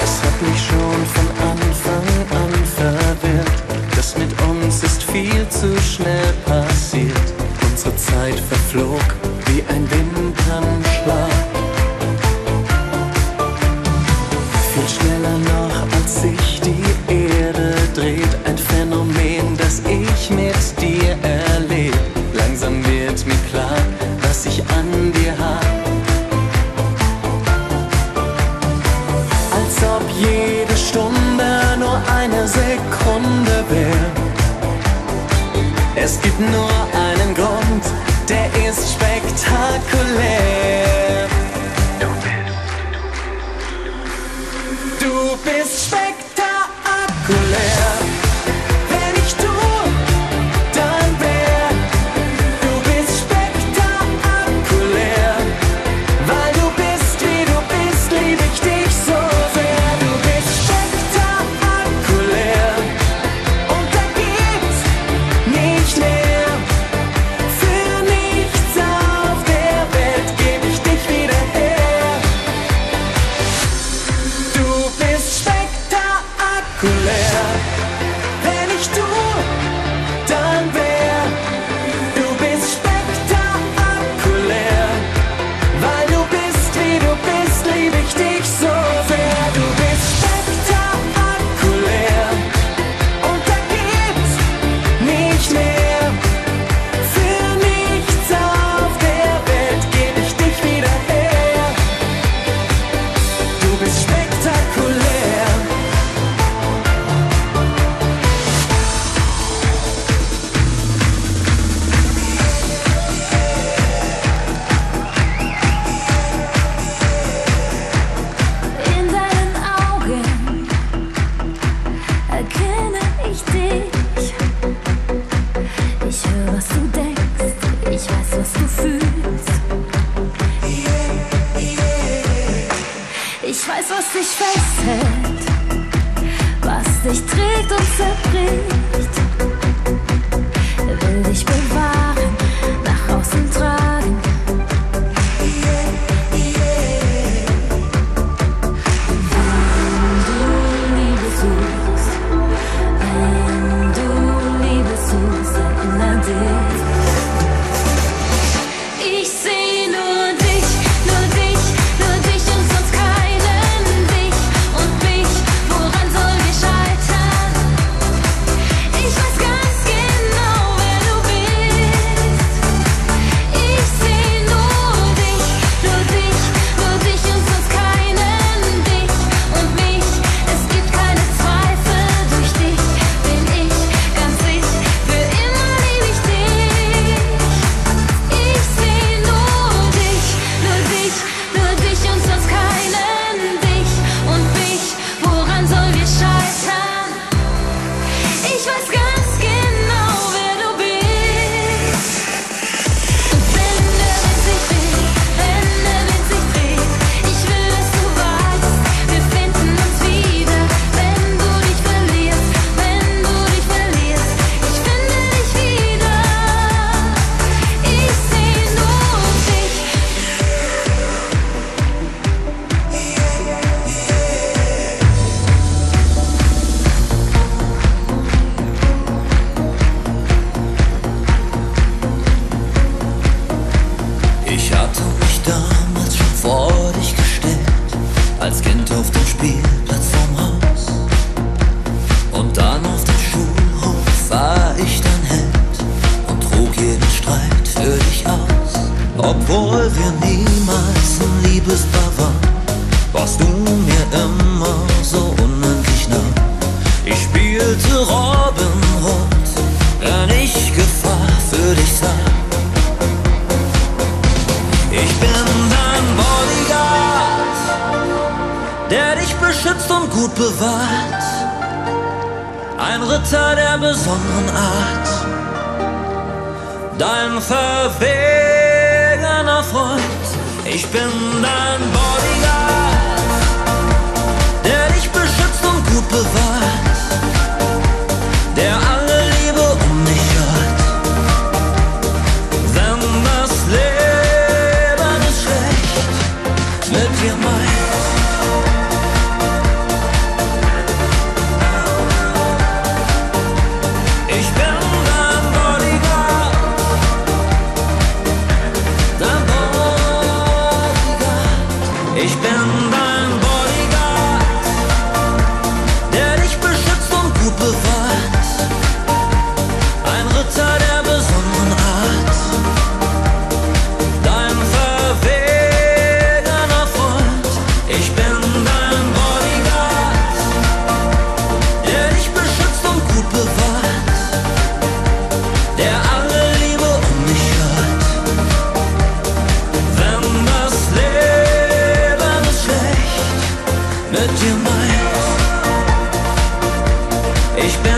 Es hat mich schon von Anfang an verwirrt, das mit uns ist viel zu schnell Es gibt nur einen Grund, der ist spektakulär. Ich weiß, was dich festhält, was dich trägt und zerbricht. Obwohl wir niemals ein Liebespaar waren, warst du mir immer so unendlich nah. Ich spielte Robin Hood, wenn ich Gefahr für dich sah. Ich bin dein Bodyguard, der dich beschützt und gut bewahrt. Ein Ritter der besonderen Art, dein Verwehr. Freund, ich bin dein Boy. hört ihr mein? Ich bin